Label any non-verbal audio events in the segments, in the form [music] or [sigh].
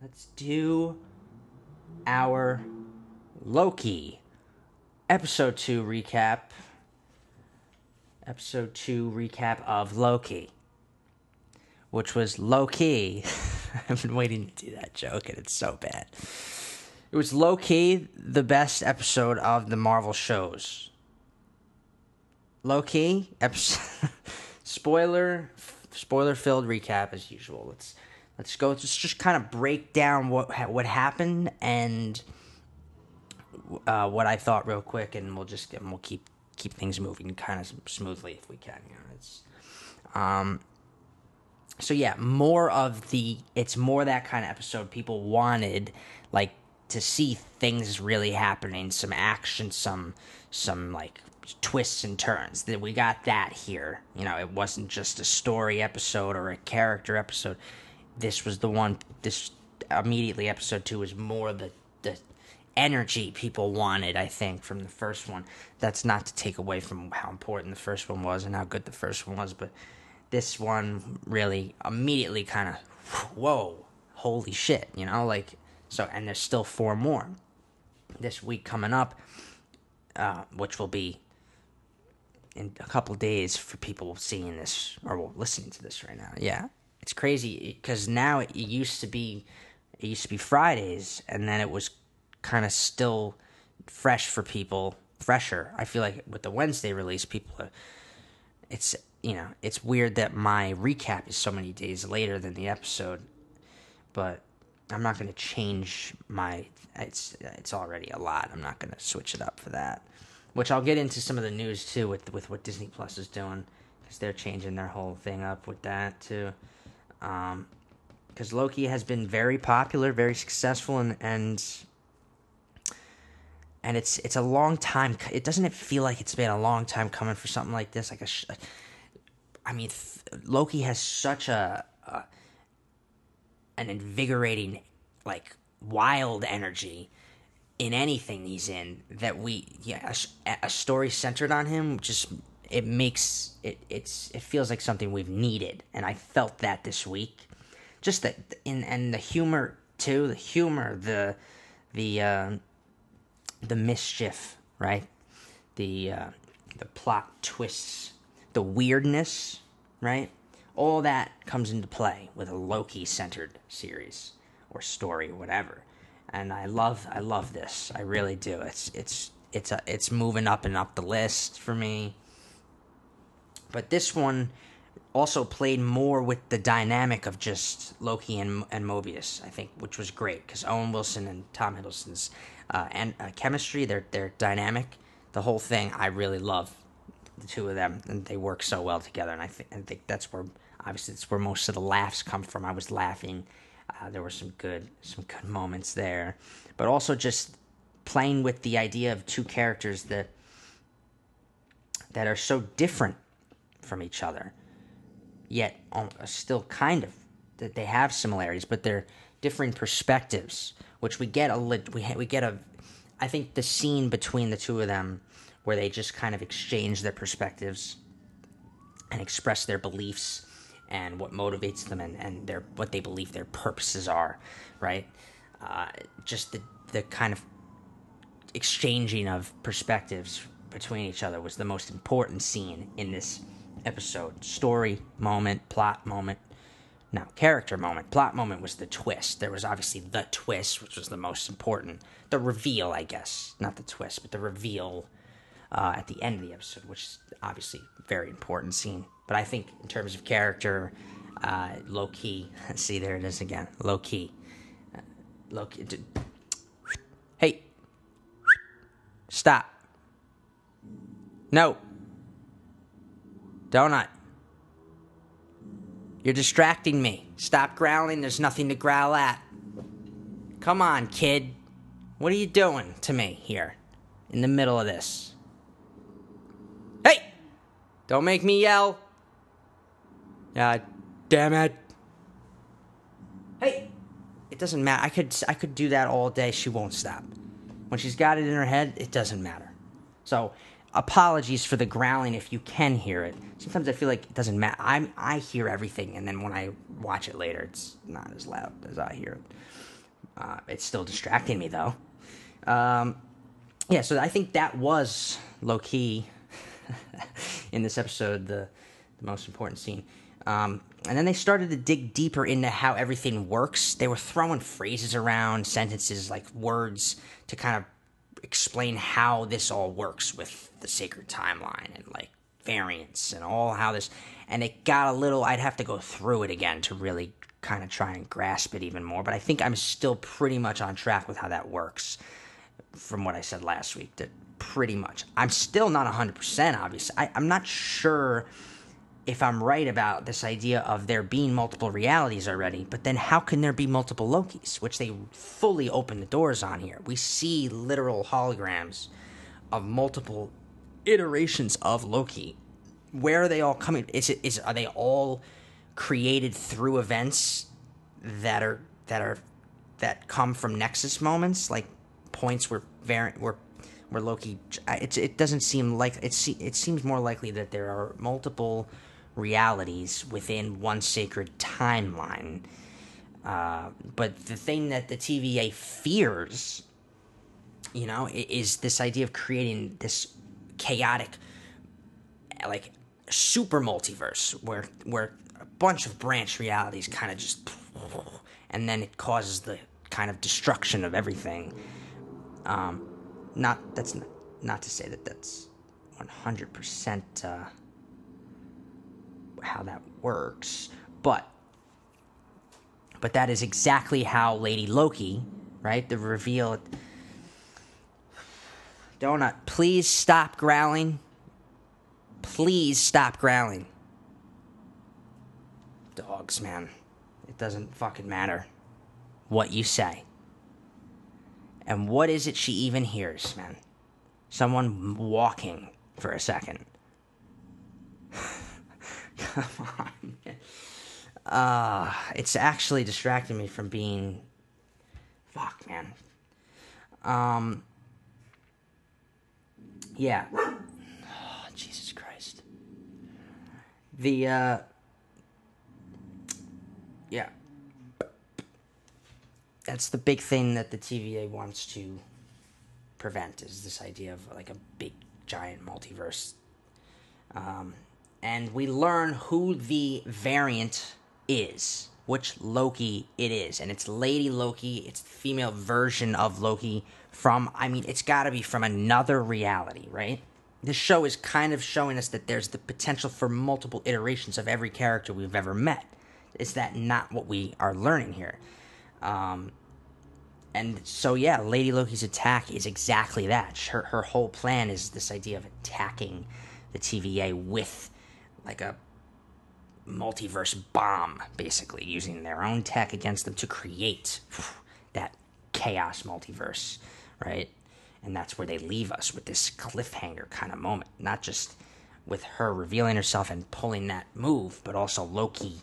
let's do our Loki episode 2 recap. Episode 2 recap of Loki, which was low key. [laughs] I've been waiting to do that joke, and it's so bad. It was low key the best episode of the Marvel shows. Loki, episode. [laughs] spoiler, spoiler filled recap as usual. Let's let's go. Let's just kind of break down what what happened and uh, what I thought real quick, and we'll just and we'll keep keep things moving kind of smoothly if we can. You know, it's um. So yeah, more of the it's more that kind of episode people wanted, like to see things really happening, some action, some some like twists and turns. That we got that here. You know, it wasn't just a story episode or a character episode. This was the one. This immediately episode two was more the the energy people wanted. I think from the first one. That's not to take away from how important the first one was and how good the first one was, but this one really immediately kind of whoa, holy shit, you know, like so. And there's still four more this week coming up, uh, which will be in a couple days for people seeing this or listening to this right now. Yeah, it's crazy because now it used to be it used to be Fridays, and then it was kind of still fresh for people, fresher. I feel like with the Wednesday release, people are. It's you know it's weird that my recap is so many days later than the episode, but I'm not going to change my. It's it's already a lot. I'm not going to switch it up for that which I'll get into some of the news too with with what Disney Plus is doing because they're changing their whole thing up with that too. Because um, Loki has been very popular, very successful, and and and it's it's a long time. It doesn't it feel like it's been a long time coming for something like this? Like a, I mean, Loki has such a, a an invigorating, like wild energy in anything he's in that we yeah a, a, story centered on him just it makes it it's it feels like something we've needed and i felt that this week just that in and the humor too the humor the the uh, the mischief right the uh, the plot twists the weirdness right all that comes into play with a loki centered series or story whatever and I love I love this. I really do. It's it's it's a, it's moving up and up the list for me. But this one also played more with the dynamic of just Loki and and Mobius, I think, which was great because Owen Wilson and Tom Hiddleston's uh, and uh, chemistry, their their dynamic, the whole thing, I really love the two of them, and they work so well together. And I think I think that's where obviously it's where most of the laughs come from. I was laughing uh, there were some good some good moments there, but also just playing with the idea of two characters that that are so different from each other, yet still kind of that they have similarities, but they're different perspectives. Which we get a we we get a, I think the scene between the two of them where they just kind of exchange their perspectives and express their beliefs and what motivates them and, and their what they believe their purposes are, right? Uh, just the the kind of exchanging of perspectives between each other was the most important scene in this episode. Story moment, plot moment. Now, character moment. Plot moment was the twist. There was obviously the twist, which was the most important. The reveal, I guess. Not the twist, but the reveal uh, at the end of the episode, which is obviously very important scene. But I think in terms of character, uh, low key. [laughs] See, there it is again. Low key. Uh, low key. Hey, stop. No. Donut. You're distracting me. Stop growling. There's nothing to growl at. Come on, kid. What are you doing to me here in the middle of this? Hey! Don't make me yell. God damn it. Hey, it doesn't matter. I could I could do that all day. She won't stop. When she's got it in her head, it doesn't matter. So apologies for the growling if you can hear it. Sometimes I feel like it doesn't matter. I'm I hear everything, and then when I watch it later, it's not as loud as I hear it. Uh, it's still distracting me though. Um, yeah, so I think that was low key [laughs] in this episode the the most important scene. Um, and then they started to dig deeper into how everything works. They were throwing phrases around, sentences like words to kind of explain how this all works with the sacred timeline and like variants and all how this and it got a little I'd have to go through it again to really kind of try and grasp it even more but I think I'm still pretty much on track with how that works from what I said last week that pretty much I'm still not 100% obviously I, I'm not sure if I'm right about this idea of there being multiple realities already, but then how can there be multiple Lokis, which they fully open the doors on here? We see literal holograms of multiple iterations of Loki. Where are they all coming? Is it is are they all created through events that are that are that come from Nexus moments, like points where variant where where Loki? It it doesn't seem like it. It seems more likely that there are multiple realities within one sacred timeline. Uh, but the thing that the TVA fears, you know, is this idea of creating this chaotic, like super multiverse where where a bunch of branch realities kind of just, [laughs] and then it causes the kind of destruction of everything. Um, not that's not, not to say that that's one hundred percent uh, how that works, but but that is exactly how Lady Loki, right? The reveal. Donut, please stop growling. Please stop growling. Dogs, man. It doesn't fucking matter what you say. And what is it she even hears, man? Someone walking for a second. Come on. [laughs] Uh, it's actually distracting me from being. Fuck, man. Um. Yeah. Oh, [sighs] Jesus Christ. The, uh. Yeah. That's the big thing that the TVA wants to prevent is this idea of like a big giant multiverse. Um, and we learn who the variant is, which Loki it is, and it's Lady Loki. It's the female version of Loki from. I mean, it's got to be from another reality, right? This show is kind of showing us that there's the potential for multiple iterations of every character we've ever met. Is that not what we are learning here? Um, and so, yeah, Lady Loki's attack is exactly that. Her, her whole plan is this idea of attacking the TVA with like a multiverse bomb, basically, using their own tech against them to create [sighs] that chaos multiverse, right? And that's where they leave us with this cliffhanger kind of moment. Not just with her revealing herself and pulling that move, but also Loki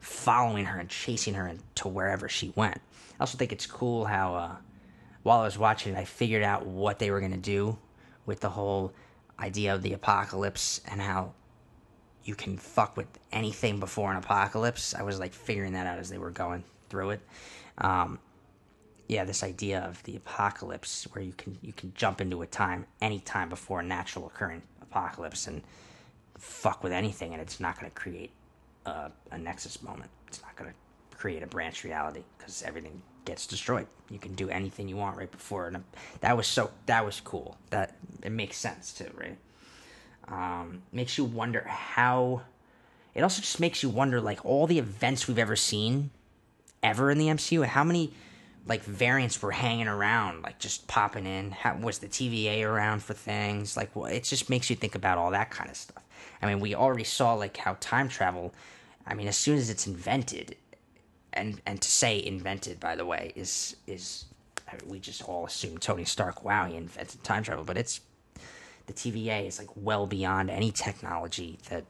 following her and chasing her to wherever she went. I also think it's cool how, uh, while I was watching it, I figured out what they were going to do with the whole idea of the apocalypse and how you can fuck with anything before an apocalypse. I was like figuring that out as they were going through it. Um, yeah, this idea of the apocalypse where you can you can jump into a time any time before a natural occurring apocalypse and fuck with anything, and it's not going to create a, a nexus moment. It's not going to create a branch reality because everything gets destroyed. You can do anything you want right before, and that was so that was cool. That it makes sense too, right? Um, makes you wonder how. It also just makes you wonder, like all the events we've ever seen, ever in the MCU, how many like variants were hanging around, like just popping in. How, was the TVA around for things? Like, well, it just makes you think about all that kind of stuff. I mean, we already saw like how time travel. I mean, as soon as it's invented, and and to say invented, by the way, is is I mean, we just all assume Tony Stark. Wow, he invented time travel, but it's the TVA is like well beyond any technology that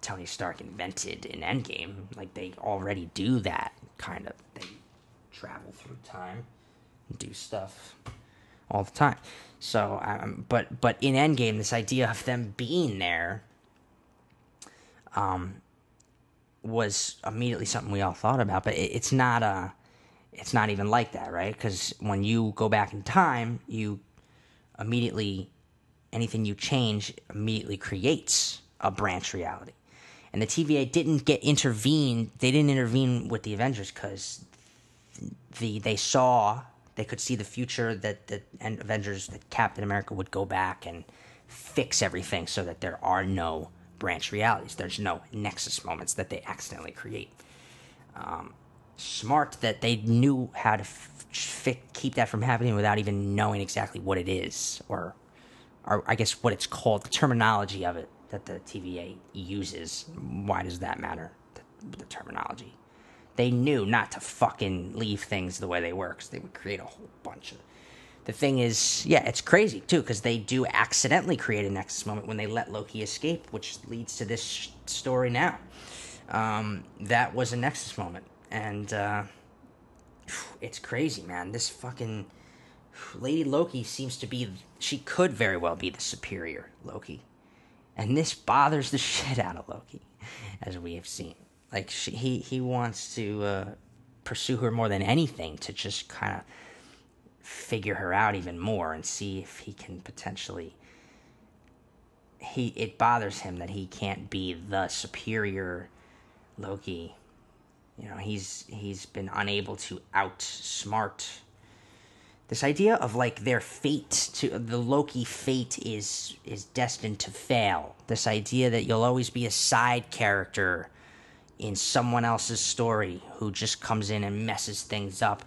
Tony Stark invented in Endgame. Like they already do that kind of. They travel through time and do stuff. all the time. So, um, but but in Endgame, this idea of them being there, um, was immediately something we all thought about. But it, it's not a, it's not even like that, right? Because when you go back in time, you immediately anything you change immediately creates a branch reality. And the TVA didn't get intervene. They didn't intervene with the Avengers because the they saw they could see the future that the Avengers that Captain America would go back and fix everything so that there are no branch realities. There's no nexus moments that they accidentally create. Um, smart that they knew how to f- keep that from happening without even knowing exactly what it is or or I guess what it's called, the terminology of it that the TVA uses. Why does that matter? The, the terminology. They knew not to fucking leave things the way they were because they would create a whole bunch of. The thing is, yeah, it's crazy too because they do accidentally create a Nexus moment when they let Loki escape, which leads to this sh- story now. Um, that was a Nexus moment, and uh, it's crazy, man. This fucking Lady Loki seems to be. She could very well be the superior Loki. And this bothers the [laughs] shit out of Loki, as we have seen. Like, she, he, he wants to uh, pursue her more than anything to just kind of figure her out even more and see if he can potentially he it bothers him that he can't be the superior Loki. You know, he's he's been unable to outsmart this idea of like their fate to the Loki fate is is destined to fail. This idea that you'll always be a side character in someone else's story who just comes in and messes things up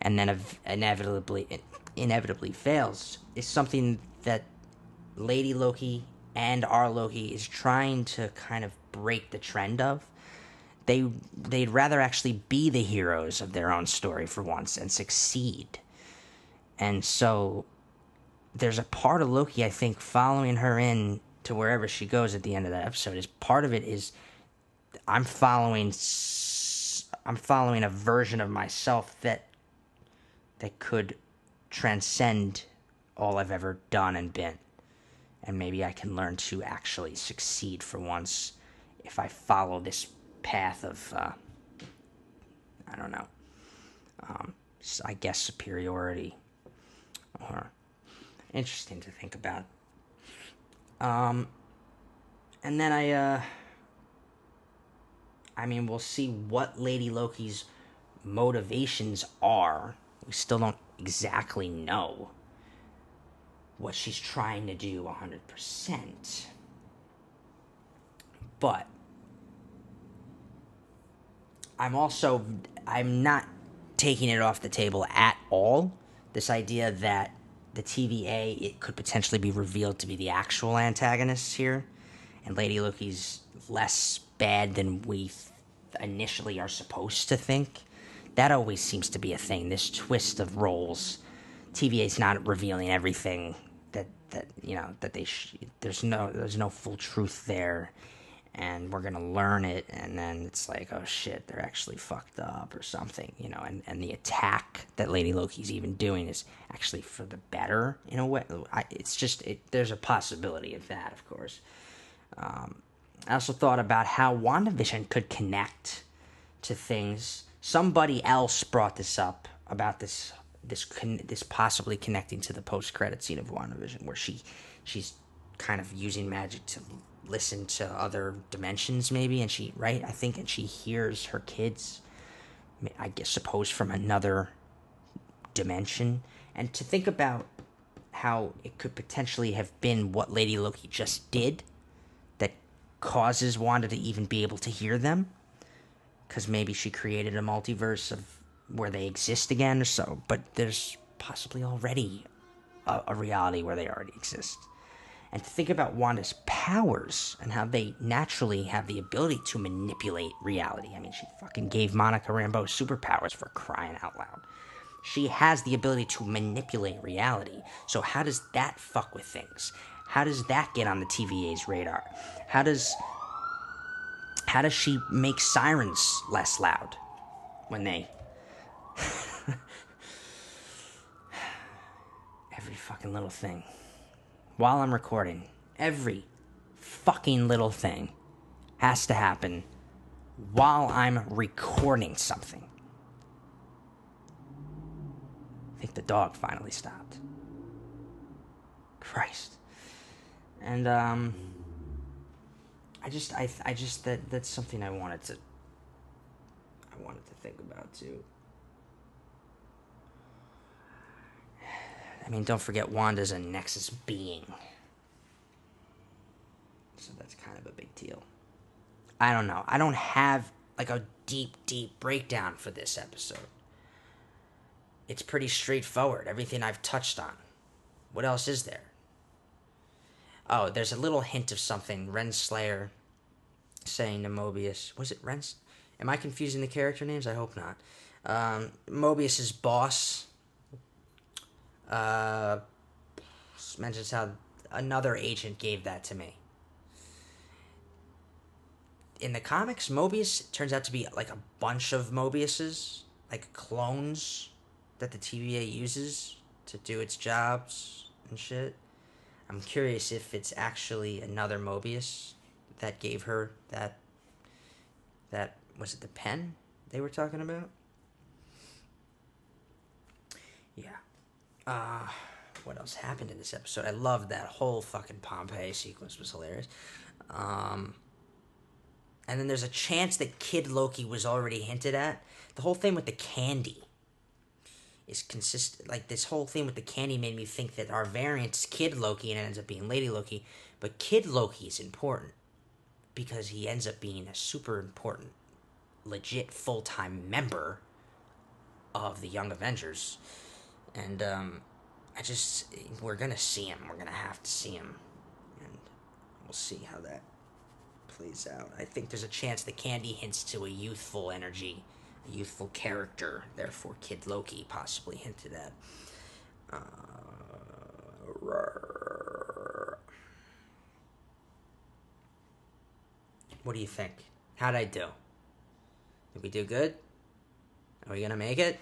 and then inevitably inevitably fails is something that Lady Loki and our Loki is trying to kind of break the trend of. They they'd rather actually be the heroes of their own story for once and succeed and so there's a part of Loki, I think, following her in to wherever she goes at the end of that episode. Is part of it is I'm following I'm following a version of myself that that could transcend all I've ever done and been. And maybe I can learn to actually succeed for once if I follow this path of, uh, I don't know, um, I guess superiority or interesting to think about. Um, and then I, uh, I mean, we'll see what Lady Loki's motivations are. We still don't exactly know what she's trying to do 100%. But I'm also I'm not taking it off the table at all this idea that the TVA it could potentially be revealed to be the actual antagonists here, and Lady Loki's less bad than we initially are supposed to think. That always seems to be a thing. This twist of roles, TVA's not revealing everything that that you know that they sh- there's no there's no full truth there and we're gonna learn it and then it's like oh shit they're actually fucked up or something you know and, and the attack that lady loki's even doing is actually for the better in a way. I, it's just it, there's a possibility of that of course. Um, i also thought about how wandavision could connect to things. Somebody else brought this up about this this con- this possibly connecting to the post credit scene of wandavision where she she's kind of using magic to listen to other dimensions maybe and she right i think and she hears her kids i guess suppose from another dimension. And to think about how it could potentially have been what lady loki just did that causes wanda to even be able to hear them because maybe she created a multiverse of where they exist again or so but there's possibly already a, a reality where they already exist and to think about Wanda's powers and how they naturally have the ability to manipulate reality. I mean, she fucking gave Monica Rambeau superpowers for crying out loud. She has the ability to manipulate reality. So, how does that fuck with things? How does that get on the TVA's radar? How does how does she make sirens less loud when they [laughs] every fucking little thing. While I'm recording, every fucking little thing has to happen while I'm recording something. I think the dog finally stopped. Christ. And um I just I I just that that's something I wanted to I wanted to think about too. I mean, don't forget Wanda's a Nexus being. So that's kind of a big deal. I don't know. I don't have like a deep, deep breakdown for this episode. It's pretty straightforward. Everything I've touched on. What else is there? Oh, there's a little hint of something. Renslayer saying to Mobius. Was it Rens? Am I confusing the character names? I hope not. Um, Mobius's boss uh, mentions how another agent gave that to me. In the comics, Mobius turns out to be like a bunch of Mobiuses, like clones that the TVA uses to do its jobs and shit. I'm curious if it's actually another Mobius that gave her that that was it the pen they were talking about? Yeah. Uh what else happened in this episode? I loved that whole fucking Pompeii sequence was hilarious. Um and then there's a chance that Kid Loki was already hinted at. The whole thing with the candy is consistent. Like this whole thing with the candy made me think that our variant's Kid Loki and it ends up being Lady Loki. But Kid Loki is important because he ends up being a super important, legit full time member of the Young Avengers. And um, I just, we're to see him. We're to have to see him. And we'll see how that plays out. I think there's a chance the candy hints to a youthful energy a youthful character, therefore Kid Loki possibly hinted at. Uh, what do you think? How'd I do? Did we do good? Are we gonna make it?